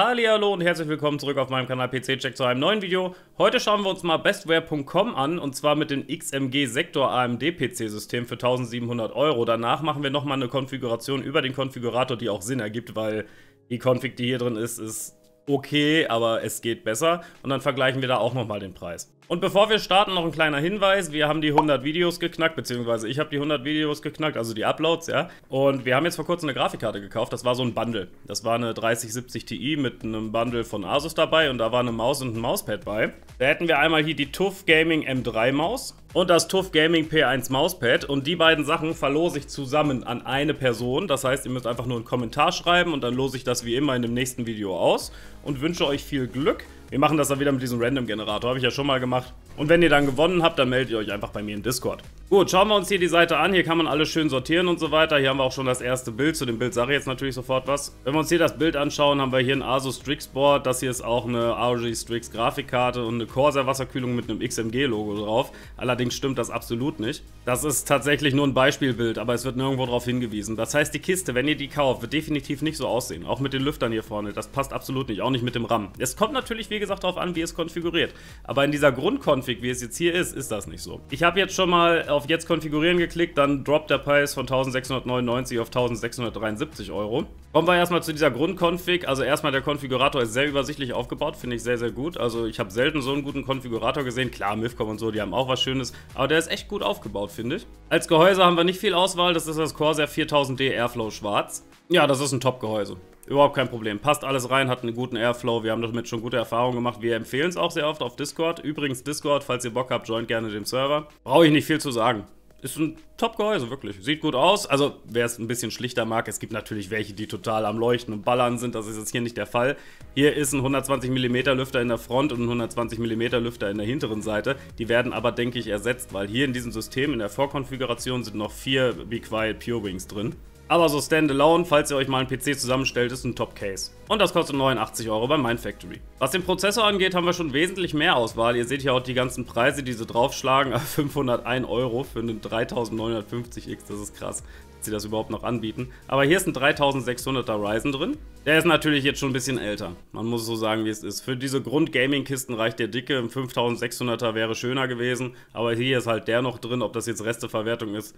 Hallo und herzlich willkommen zurück auf meinem Kanal PC Check zu einem neuen Video. Heute schauen wir uns mal bestware.com an und zwar mit dem XMG Sektor AMD PC System für 1700 Euro. Danach machen wir nochmal eine Konfiguration über den Konfigurator, die auch Sinn ergibt, weil die Config, die hier drin ist, ist okay, aber es geht besser. Und dann vergleichen wir da auch nochmal den Preis. Und bevor wir starten, noch ein kleiner Hinweis. Wir haben die 100 Videos geknackt, beziehungsweise ich habe die 100 Videos geknackt, also die Uploads, ja. Und wir haben jetzt vor kurzem eine Grafikkarte gekauft. Das war so ein Bundle. Das war eine 3070 Ti mit einem Bundle von Asus dabei und da war eine Maus und ein Mauspad bei. Da hätten wir einmal hier die TUF Gaming M3 Maus und das TUF Gaming P1 Mauspad und die beiden Sachen verlose ich zusammen an eine Person. Das heißt, ihr müsst einfach nur einen Kommentar schreiben und dann lose ich das wie immer in dem nächsten Video aus und wünsche euch viel Glück. Wir machen das dann wieder mit diesem Random-Generator, habe ich ja schon mal gemacht. Und wenn ihr dann gewonnen habt, dann meldet ihr euch einfach bei mir im Discord. Gut, schauen wir uns hier die Seite an. Hier kann man alles schön sortieren und so weiter. Hier haben wir auch schon das erste Bild. Zu dem Bild sage ich jetzt natürlich sofort was. Wenn wir uns hier das Bild anschauen, haben wir hier ein Asus Strix Board. Das hier ist auch eine ROG Strix Grafikkarte und eine Corsair Wasserkühlung mit einem XMG-Logo drauf. Allerdings stimmt das absolut nicht. Das ist tatsächlich nur ein Beispielbild, aber es wird nirgendwo darauf hingewiesen. Das heißt, die Kiste, wenn ihr die kauft, wird definitiv nicht so aussehen. Auch mit den Lüftern hier vorne. Das passt absolut nicht. Auch nicht mit dem RAM. Es kommt natürlich, wie gesagt, darauf an, wie es konfiguriert. Aber in dieser Grundkonfig, wie es jetzt hier ist, ist das nicht so. Ich habe jetzt schon mal auf Jetzt konfigurieren geklickt, dann droppt der Preis von 1699 auf 1673 Euro. Kommen wir erstmal zu dieser Grundkonfig. Also erstmal der Konfigurator ist sehr übersichtlich aufgebaut, finde ich sehr, sehr gut. Also ich habe selten so einen guten Konfigurator gesehen. Klar, Mifcom und so, die haben auch was Schönes. Aber der ist echt gut aufgebaut, finde ich. Als Gehäuse haben wir nicht viel Auswahl. Das ist das Corsair 4000D Airflow Schwarz. Ja, das ist ein Top-Gehäuse. Überhaupt kein Problem. Passt alles rein, hat einen guten Airflow. Wir haben damit schon gute Erfahrungen gemacht. Wir empfehlen es auch sehr oft auf Discord. Übrigens, Discord, falls ihr Bock habt, joint gerne den Server. Brauche ich nicht viel zu sagen. Ist ein Top-Gehäuse, wirklich. Sieht gut aus. Also, wer es ein bisschen schlichter mag, es gibt natürlich welche, die total am Leuchten und Ballern sind. Das ist jetzt hier nicht der Fall. Hier ist ein 120 mm Lüfter in der Front und ein 120 mm Lüfter in der hinteren Seite. Die werden aber, denke ich, ersetzt, weil hier in diesem System, in der Vorkonfiguration, sind noch vier Be Quiet Pure Wings drin. Aber so standalone, falls ihr euch mal einen PC zusammenstellt, ist ein Top-Case. Und das kostet 89 Euro bei Mindfactory. Was den Prozessor angeht, haben wir schon wesentlich mehr Auswahl. Ihr seht hier auch die ganzen Preise, die sie draufschlagen. 501 Euro für einen 3950X, das ist krass sie das überhaupt noch anbieten. Aber hier ist ein 3600er Ryzen drin. Der ist natürlich jetzt schon ein bisschen älter. Man muss so sagen, wie es ist. Für diese Grund-Gaming-Kisten reicht der dicke. Ein 5600er wäre schöner gewesen. Aber hier ist halt der noch drin. Ob das jetzt Resteverwertung ist,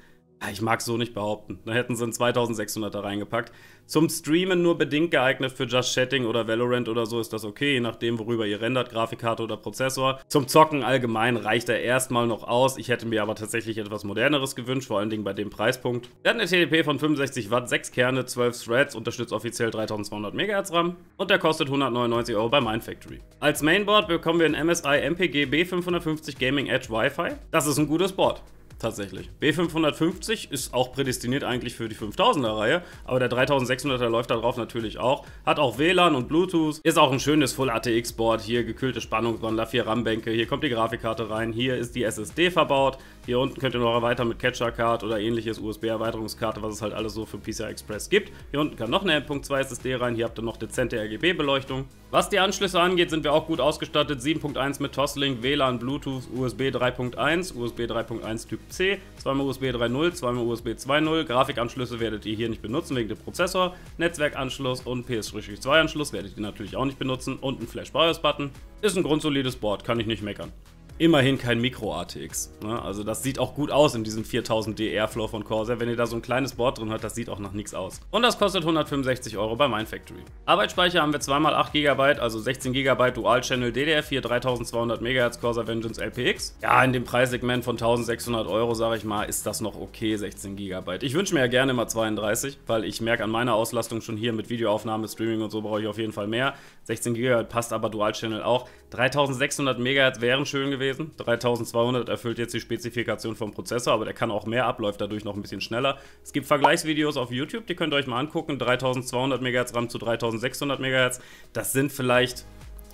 ich mag es so nicht behaupten. Da hätten sie einen 2600er reingepackt. Zum Streamen nur bedingt geeignet für Just Chatting oder Valorant oder so ist das okay, je nachdem, worüber ihr rendert, Grafikkarte oder Prozessor. Zum Zocken allgemein reicht er erstmal noch aus. Ich hätte mir aber tatsächlich etwas moderneres gewünscht, vor allen Dingen bei dem Preispunkt. Der hat eine TDP von 65 Watt, 6 Kerne, 12 Threads, unterstützt offiziell 3200 MHz RAM und der kostet 199 Euro bei Mindfactory. Als Mainboard bekommen wir ein MSI MPG B550 Gaming Edge Wi-Fi. Das ist ein gutes Board tatsächlich. B550 ist auch prädestiniert eigentlich für die 5000er Reihe, aber der 3600er läuft da drauf natürlich auch. Hat auch WLAN und Bluetooth, ist auch ein schönes Full ATX Board, hier gekühlte Spannungswandler, vier RAM-Bänke, hier kommt die Grafikkarte rein, hier ist die SSD verbaut, hier unten könnt ihr noch erweitern mit Catcher Card oder ähnliches USB-Erweiterungskarte, was es halt alles so für PCI Express gibt. Hier unten kann noch eine M.2 SSD rein, hier habt ihr noch dezente RGB-Beleuchtung. Was die Anschlüsse angeht, sind wir auch gut ausgestattet. 7.1 mit Toslink, WLAN, Bluetooth, USB 3.1, USB 3.1 Typ C, zweimal USB 3.0, zweimal USB 2.0. Grafikanschlüsse werdet ihr hier nicht benutzen wegen dem Prozessor. Netzwerkanschluss und PS2-Anschluss werdet ihr natürlich auch nicht benutzen. Und ein Flash-BIOS-Button. Ist ein grundsolides Board, kann ich nicht meckern immerhin kein Micro-ATX. Ne? Also das sieht auch gut aus in diesem 4000D Airflow von Corsair. Wenn ihr da so ein kleines Board drin habt, das sieht auch nach nichts aus. Und das kostet 165 Euro bei Mindfactory. Arbeitsspeicher haben wir 2x8 GB, also 16 GB Dual-Channel DDR4, 3200 MHz Corsair Vengeance LPX. Ja, in dem Preissegment von 1600 Euro, sage ich mal, ist das noch okay, 16 GB. Ich wünsche mir ja gerne mal 32, weil ich merke an meiner Auslastung schon hier mit Videoaufnahme, Streaming und so brauche ich auf jeden Fall mehr. 16 GB passt aber Dual-Channel auch. 3600 MHz wären schön gewesen gewesen. 3200 erfüllt jetzt die Spezifikation vom Prozessor, aber der kann auch mehr, abläuft dadurch noch ein bisschen schneller. Es gibt Vergleichsvideos auf YouTube, die könnt ihr euch mal angucken. 3200 MHz RAM zu 3600 MHz. Das sind vielleicht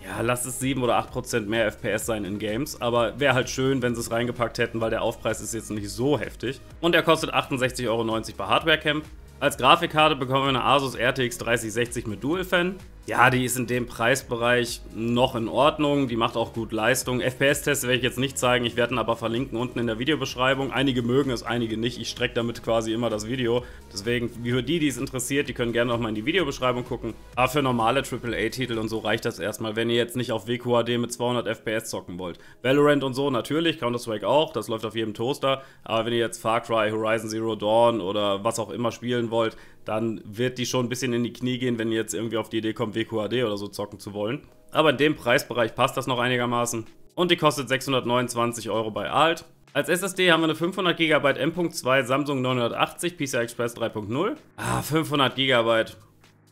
ja, lass es 7 oder 8% mehr FPS sein in Games, aber wäre halt schön, wenn sie es reingepackt hätten, weil der Aufpreis ist jetzt nicht so heftig. Und er kostet 68,90 Euro bei Hardware Camp. Als Grafikkarte bekommen wir eine Asus RTX 3060 mit Dual Fan. Ja, die ist in dem Preisbereich noch in Ordnung. Die macht auch gut Leistung. FPS-Tests werde ich jetzt nicht zeigen. Ich werde ihn aber verlinken unten in der Videobeschreibung. Einige mögen es, einige nicht. Ich strecke damit quasi immer das Video. Deswegen, für die, die es interessiert, die können gerne noch mal in die Videobeschreibung gucken. Aber für normale AAA-Titel und so reicht das erstmal, wenn ihr jetzt nicht auf WQHD mit 200 FPS zocken wollt. Valorant und so natürlich, Counter-Strike auch. Das läuft auf jedem Toaster. Aber wenn ihr jetzt Far Cry, Horizon Zero Dawn oder was auch immer spielen wollt, dann wird die schon ein bisschen in die Knie gehen, wenn ihr jetzt irgendwie auf die Idee kommt, WQHD oder so zocken zu wollen. Aber in dem Preisbereich passt das noch einigermaßen. Und die kostet 629 Euro bei Alt. Als SSD haben wir eine 500 GB M.2 Samsung 980 PCI Express 3.0. Ah, 500 GB.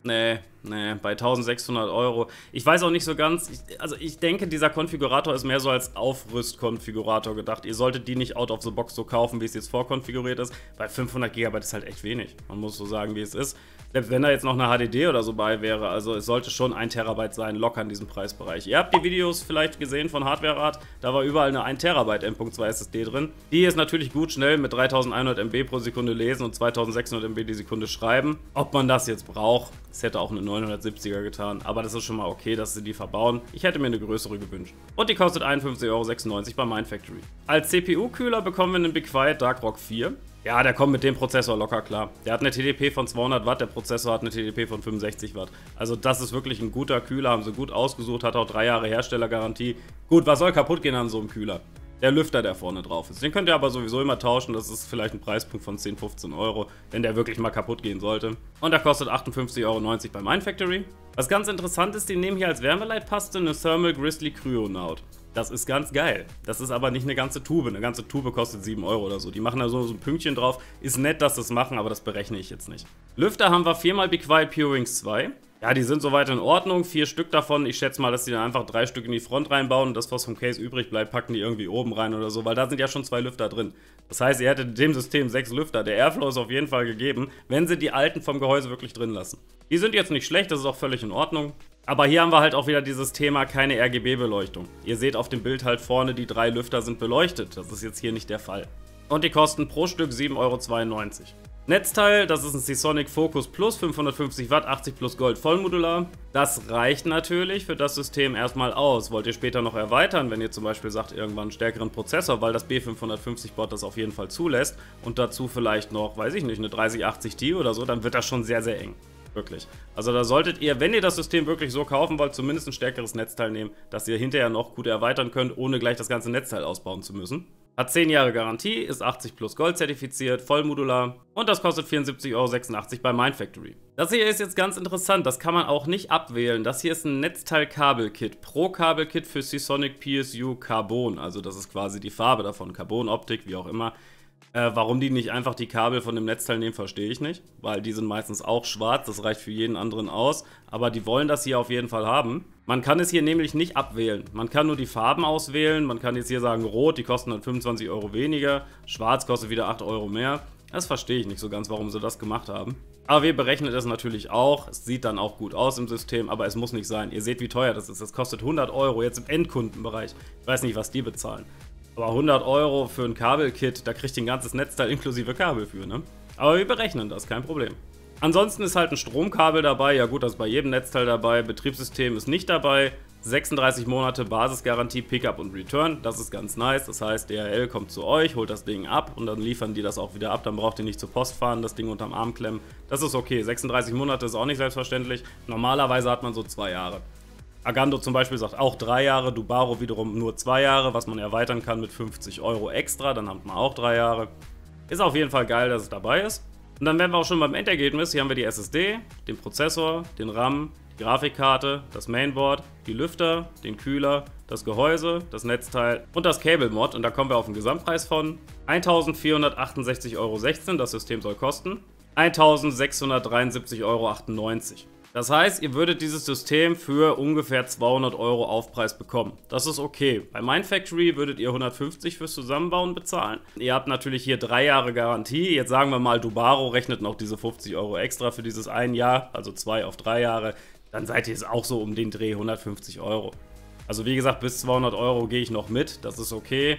Nee, nee, bei 1600 Euro. Ich weiß auch nicht so ganz, ich, also ich denke, dieser Konfigurator ist mehr so als Aufrüstkonfigurator gedacht. Ihr solltet die nicht out of the box so kaufen, wie es jetzt vorkonfiguriert ist, weil 500 GB ist halt echt wenig. Man muss so sagen, wie es ist. Selbst wenn da jetzt noch eine HDD oder so bei wäre, also es sollte schon 1 Terabyte sein, locker in diesem Preisbereich. Ihr habt die Videos vielleicht gesehen von Hardware-Art, da war überall eine 1 Terabyte M.2 SSD drin. Die ist natürlich gut schnell mit 3100 MB pro Sekunde lesen und 2600 MB die Sekunde schreiben. Ob man das jetzt braucht, es hätte auch eine 970er getan, aber das ist schon mal okay, dass sie die verbauen. Ich hätte mir eine größere gewünscht. Und die kostet 51,96 Euro bei Mindfactory. Als CPU-Kühler bekommen wir einen Be Quiet Dark Rock 4. Ja, der kommt mit dem Prozessor locker klar. Der hat eine TDP von 200 Watt, der Prozessor hat eine TDP von 65 Watt. Also das ist wirklich ein guter Kühler, haben sie gut ausgesucht, hat auch drei Jahre Herstellergarantie. Gut, was soll kaputt gehen an so einem Kühler? Der Lüfter, der vorne drauf ist. Den könnt ihr aber sowieso immer tauschen. Das ist vielleicht ein Preispunkt von 10, 15 Euro, wenn der wirklich mal kaputt gehen sollte. Und der kostet 58,90 Euro bei Mindfactory. Was ganz interessant ist, die nehmen hier als Wärmeleitpaste eine Thermal Grizzly Cryonaut. Das ist ganz geil. Das ist aber nicht eine ganze Tube. Eine ganze Tube kostet 7 Euro oder so. Die machen da so, so ein Pünktchen drauf. Ist nett, dass sie das machen, aber das berechne ich jetzt nicht. Lüfter haben wir viermal Be Quiet Pure Wings 2. Ja, die sind soweit in Ordnung. Vier Stück davon. Ich schätze mal, dass die dann einfach drei Stück in die Front reinbauen und das, was vom Case übrig bleibt, packen die irgendwie oben rein oder so, weil da sind ja schon zwei Lüfter drin. Das heißt, ihr hättet in dem System sechs Lüfter. Der Airflow ist auf jeden Fall gegeben, wenn sie die alten vom Gehäuse wirklich drin lassen. Die sind jetzt nicht schlecht, das ist auch völlig in Ordnung. Aber hier haben wir halt auch wieder dieses Thema keine RGB-Beleuchtung. Ihr seht auf dem Bild halt vorne, die drei Lüfter sind beleuchtet. Das ist jetzt hier nicht der Fall. Und die kosten pro Stück 7,92 Euro. Netzteil, das ist ein Seasonic Focus Plus, 550 Watt, 80 plus Gold Vollmodular. Das reicht natürlich für das System erstmal aus. Wollt ihr später noch erweitern, wenn ihr zum Beispiel sagt, irgendwann einen stärkeren Prozessor, weil das B550-Board das auf jeden Fall zulässt und dazu vielleicht noch, weiß ich nicht, eine 3080 Ti oder so, dann wird das schon sehr, sehr eng. Wirklich. Also da solltet ihr, wenn ihr das System wirklich so kaufen wollt, zumindest ein stärkeres Netzteil nehmen, dass ihr hinterher noch gut erweitern könnt, ohne gleich das ganze Netzteil ausbauen zu müssen. Hat 10 Jahre Garantie, ist 80 plus Gold zertifiziert, vollmodular und das kostet 74,86 Euro bei Mindfactory. Das hier ist jetzt ganz interessant, das kann man auch nicht abwählen. Das hier ist ein Netzteil-Kabelkit, Pro-Kabelkit für Seasonic PSU Carbon, also das ist quasi die Farbe davon, Carbon-Optik, wie auch immer. Äh, warum die nicht einfach die Kabel von dem Netzteil nehmen, verstehe ich nicht. Weil die sind meistens auch schwarz, das reicht für jeden anderen aus. Aber die wollen das hier auf jeden Fall haben. Man kann es hier nämlich nicht abwählen. Man kann nur die Farben auswählen. Man kann jetzt hier sagen, rot, die kosten dann 25 Euro weniger. Schwarz kostet wieder 8 Euro mehr. Das verstehe ich nicht so ganz, warum sie das gemacht haben. Aber wir berechnen es natürlich auch. Es sieht dann auch gut aus im System, aber es muss nicht sein. Ihr seht, wie teuer das ist. Das kostet 100 Euro jetzt im Endkundenbereich. Ich weiß nicht, was die bezahlen. Aber 100 Euro für ein Kabelkit, da kriegt ihr ein ganzes Netzteil inklusive Kabel für, ne? Aber wir berechnen das, kein Problem. Ansonsten ist halt ein Stromkabel dabei. Ja gut, das ist bei jedem Netzteil dabei. Betriebssystem ist nicht dabei. 36 Monate Basisgarantie, Pickup und Return. Das ist ganz nice. Das heißt, DHL kommt zu euch, holt das Ding ab und dann liefern die das auch wieder ab. Dann braucht ihr nicht zur Post fahren, das Ding unterm Arm klemmen. Das ist okay. 36 Monate ist auch nicht selbstverständlich. Normalerweise hat man so zwei Jahre. Agando zum Beispiel sagt auch drei Jahre, Dubaro wiederum nur zwei Jahre, was man erweitern kann mit 50 Euro extra, dann hat man auch drei Jahre. Ist auf jeden Fall geil, dass es dabei ist. Und dann wären wir auch schon beim Endergebnis. Hier haben wir die SSD, den Prozessor, den RAM, die Grafikkarte, das Mainboard, die Lüfter, den Kühler, das Gehäuse, das Netzteil und das Cable Mod. Und da kommen wir auf einen Gesamtpreis von 1468,16 Euro. Das System soll kosten 1673,98 Euro. Das heißt, ihr würdet dieses System für ungefähr 200 Euro Aufpreis bekommen. Das ist okay. Bei Mindfactory würdet ihr 150 fürs Zusammenbauen bezahlen. Ihr habt natürlich hier drei Jahre Garantie. Jetzt sagen wir mal, Dubaro rechnet noch diese 50 Euro extra für dieses ein Jahr, also zwei auf drei Jahre. Dann seid ihr es auch so um den Dreh 150 Euro. Also wie gesagt, bis 200 Euro gehe ich noch mit. Das ist okay.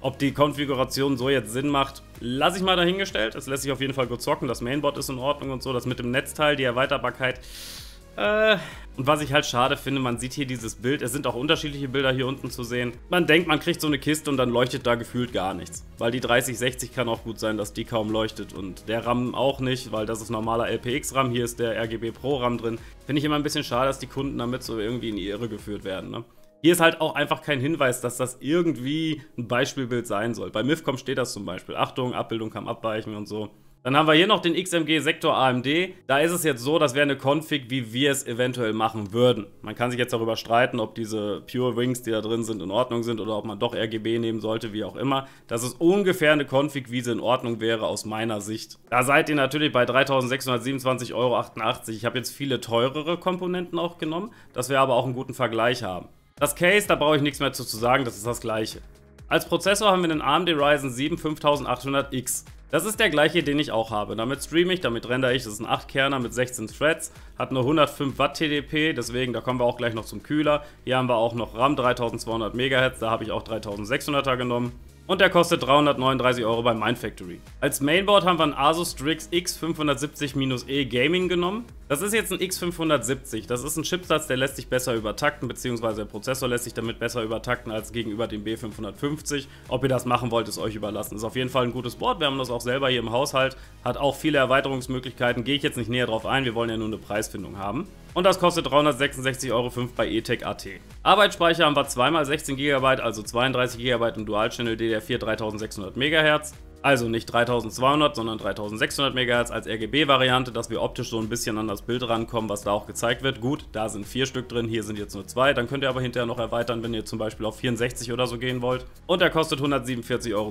Ob die Konfiguration so jetzt Sinn macht, lasse ich mal dahingestellt. Es lässt sich auf jeden Fall gut zocken. Das Mainboard ist in Ordnung und so. Das mit dem Netzteil, die Erweiterbarkeit, Äh, und was ich halt schade finde, man sieht hier dieses Bild, es sind auch unterschiedliche Bilder hier unten zu sehen. Man denkt, man kriegt so eine Kiste und dann leuchtet da gefühlt gar nichts. Weil die 3060 kann auch gut sein, dass die kaum leuchtet und der RAM auch nicht, weil das ist normaler LPX-RAM, hier ist der RGB Pro RAM drin. Finde ich immer ein bisschen schade, dass die Kunden damit so irgendwie in die Irre geführt werden, ne? Hier ist halt auch einfach kein Hinweis, dass das irgendwie ein Beispielbild sein soll. Bei MIFCOM steht das zum Beispiel. Achtung, Abbildung kann abweichen und so. Dann haben wir hier noch den XMG Sektor AMD. Da ist es jetzt so, das wäre eine Config, wie wir es eventuell machen würden. Man kann sich jetzt darüber streiten, ob diese Pure Wings, die da drin sind, in Ordnung sind oder ob man doch RGB nehmen sollte, wie auch immer. Das ist ungefähr eine Config, wie sie in Ordnung wäre aus meiner Sicht. Da seid ihr natürlich bei 3627,88 Euro. Ich habe jetzt viele teurere Komponenten auch genommen, dass wir aber auch einen guten Vergleich haben. Das Case, da brauche ich nichts mehr zu sagen, das ist das gleiche. Als Prozessor haben wir den AMD Ryzen 7 5800X. Das ist der gleiche, den ich auch habe. Damit streame ich, damit rendere ich. Das ist ein 8-Kerner mit 16 Threads, hat nur 105 Watt TDP, deswegen, da kommen wir auch gleich noch zum Kühler. Hier haben wir auch noch RAM 3200 MHz, da habe ich auch 3600er genommen und der kostet 339 Euro bei Mindfactory. Als Mainboard haben wir einen Asus Strix X570-E Gaming genommen. Das ist jetzt ein X570. Das ist ein Chipsatz, der lässt sich besser übertakten, beziehungsweise der Prozessor lässt sich damit besser übertakten als gegenüber dem B550. Ob ihr das machen wollt, ist euch überlassen. Ist auf jeden Fall ein gutes Board. Wir haben das auch selber hier im Haushalt. Hat auch viele Erweiterungsmöglichkeiten. Gehe ich jetzt nicht näher drauf ein. Wir wollen ja nur eine Preisfindung haben und das kostet 366,05 Euro bei eTech AT. Arbeitsspeicher haben wir zweimal 16 GB, also 32 GB im Dual-Channel DDR4 3600 MHz. Also nicht 3200, sondern 3600 MHz als RGB-Variante, dass wir optisch so ein bisschen an das Bild rankommen, was da auch gezeigt wird. Gut, da sind vier Stück drin, hier sind jetzt nur zwei. Dann könnt ihr aber hinterher noch erweitern, wenn ihr zum Beispiel auf 64 oder so gehen wollt. Und der kostet 147,77 Euro.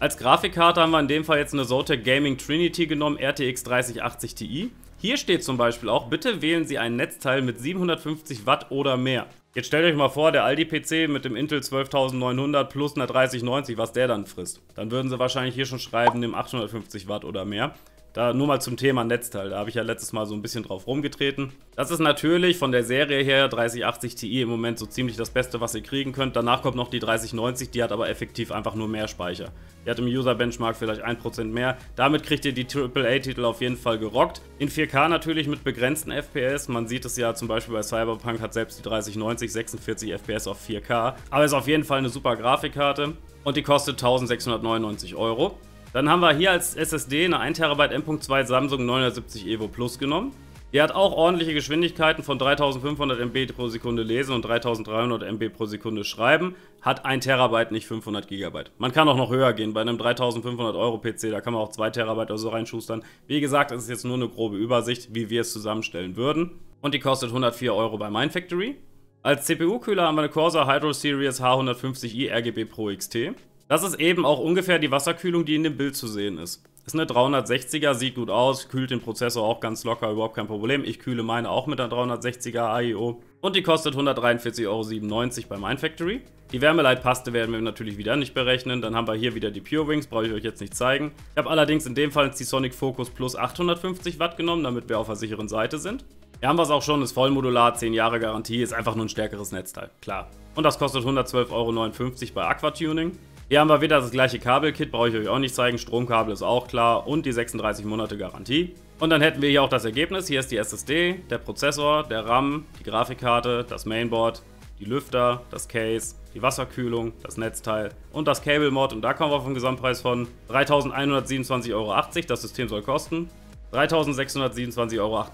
Als Grafikkarte haben wir in dem Fall jetzt eine Zotac Gaming Trinity genommen, RTX 3080 Ti. Hier steht zum Beispiel auch, bitte wählen Sie ein Netzteil mit 750 Watt oder mehr. Jetzt stellt euch mal vor, der Aldi-PC mit dem Intel 12900 plus einer 3090, was der dann frisst. Dann würden sie wahrscheinlich hier schon schreiben, nimm 850 Watt oder mehr. Da nur mal zum Thema Netzteil, da habe ich ja letztes Mal so ein bisschen drauf rumgetreten. Das ist natürlich von der Serie her 3080 Ti im Moment so ziemlich das Beste, was ihr kriegen könnt. Danach kommt noch die 3090, die hat aber effektiv einfach nur mehr Speicher. Die hat im User-Benchmark vielleicht 1% mehr. Damit kriegt ihr die AAA-Titel auf jeden Fall gerockt. In 4K natürlich mit begrenzten FPS. Man sieht es ja zum Beispiel bei Cyberpunk hat selbst die 3090 46 FPS auf 4K. Aber ist auf jeden Fall eine super Grafikkarte. Und die kostet 1699 Euro. Dann haben wir hier als SSD eine 1TB M.2 Samsung 970 Evo Plus genommen. Die hat auch ordentliche Geschwindigkeiten von 3500 MB pro Sekunde lesen und 3300 MB pro Sekunde schreiben. Hat 1 Terabyte, nicht 500 GB. Man kann auch noch höher gehen. Bei einem 3500 Euro PC, da kann man auch 2 Terabyte oder so reinschustern. Wie gesagt, es ist jetzt nur eine grobe Übersicht, wie wir es zusammenstellen würden. Und die kostet 104 Euro bei Mindfactory. Als CPU-Kühler haben wir eine Corsair Hydro Series H150i RGB Pro XT. Das ist eben auch ungefähr die Wasserkühlung, die in dem Bild zu sehen ist. Ist eine 360er, sieht gut aus, kühlt den Prozessor auch ganz locker, überhaupt kein Problem. Ich kühle meine auch mit der 360er AIO. Und die kostet 143,97 Euro bei Mindfactory. Die Wärmeleitpaste werden wir natürlich wieder nicht berechnen. Dann haben wir hier wieder die Pure Wings, brauche ich euch jetzt nicht zeigen. Ich habe allerdings in dem Fall die Sonic Focus Plus 850 Watt genommen, damit wir auf der sicheren Seite sind. Hier haben wir es auch schon, ist vollmodular, 10 Jahre Garantie, ist einfach nur ein stärkeres Netzteil, klar. Und das kostet 112,59 Euro bei Aquatuning. Hier haben wir wieder das gleiche Kabelkit, brauche ich euch auch nicht zeigen. Stromkabel ist auch klar und die 36 Monate Garantie. Und dann hätten wir hier auch das Ergebnis. Hier ist die SSD, der Prozessor, der RAM, die Grafikkarte, das Mainboard, die Lüfter, das Case, die Wasserkühlung, das Netzteil und das Cable Mod. Und da kommen wir auf einen Gesamtpreis von 3.127,80 Euro. Das System soll kosten 3.627,88 Euro.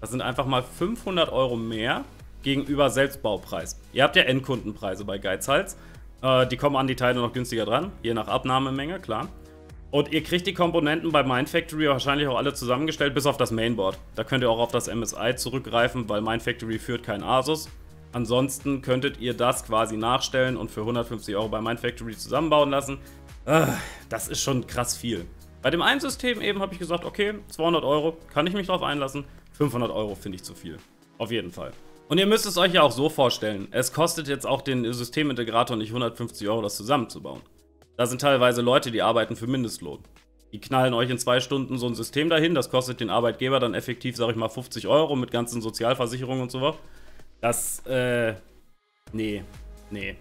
Das sind einfach mal 500 Euro mehr gegenüber Selbstbaupreis. Ihr habt ja Endkundenpreise bei Geizhals. Äh, die kommen an die Teile noch günstiger dran, je nach Abnahmemenge, klar. Und ihr kriegt die Komponenten bei Mindfactory wahrscheinlich auch alle zusammengestellt, bis auf das Mainboard. Da könnt ihr auch auf das MSI zurückgreifen, weil Mindfactory führt kein Asus. Ansonsten könntet ihr das quasi nachstellen und für 150 Euro bei Mindfactory zusammenbauen lassen. Äh, das ist schon krass viel. Bei dem einen System eben habe ich gesagt, okay, 200 Euro, kann ich mich drauf einlassen. 500 Euro finde ich zu viel. Auf jeden Fall. Und ihr müsst es euch ja auch so vorstellen. Es kostet jetzt auch den Systemintegrator nicht 150 Euro, das zusammenzubauen. Da sind teilweise Leute, die arbeiten für Mindestlohn. Die knallen euch in zwei Stunden so ein System dahin, das kostet den Arbeitgeber dann effektiv, sag ich mal, 50 Euro mit ganzen Sozialversicherungen und so was. Das, äh, nee, nee.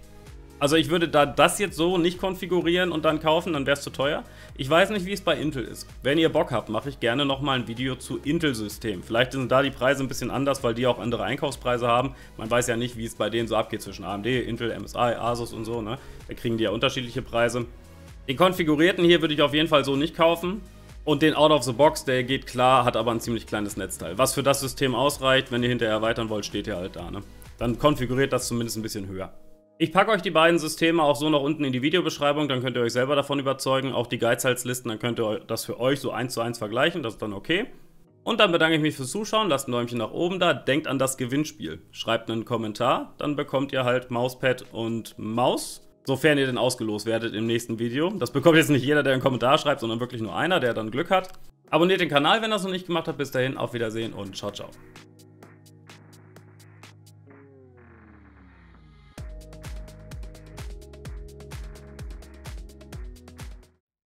Also ich würde da das jetzt so nicht konfigurieren und dann kaufen, dann wäre es zu teuer. Ich weiß nicht, wie es bei Intel ist. Wenn ihr Bock habt, mache ich gerne nochmal ein Video zu Intel-Systemen. Vielleicht sind da die Preise ein bisschen anders, weil die auch andere Einkaufspreise haben. Man weiß ja nicht, wie es bei denen so abgeht zwischen AMD, Intel, MSI, Asus und so. Ne? Da kriegen die ja unterschiedliche Preise. Den konfigurierten hier würde ich auf jeden Fall so nicht kaufen. Und den Out of the Box, der geht klar, hat aber ein ziemlich kleines Netzteil. Was für das System ausreicht, wenn ihr hinterher erweitern wollt, steht ja halt da. Ne? Dann konfiguriert das zumindest ein bisschen höher. Ich packe euch die beiden Systeme auch so noch unten in die Videobeschreibung, dann könnt ihr euch selber davon überzeugen. Auch die Geizhalslisten, dann könnt ihr das für euch so eins zu eins vergleichen, das ist dann okay. Und dann bedanke ich mich fürs Zuschauen, lasst ein Däumchen nach oben da, denkt an das Gewinnspiel. Schreibt einen Kommentar, dann bekommt ihr halt Mauspad und Maus. Sofern ihr denn ausgelost werdet im nächsten Video. Das bekommt jetzt nicht jeder, der einen Kommentar schreibt, sondern wirklich nur einer, der dann Glück hat. Abonniert den Kanal, wenn ihr das noch nicht gemacht habt. Bis dahin, auf Wiedersehen und ciao, ciao.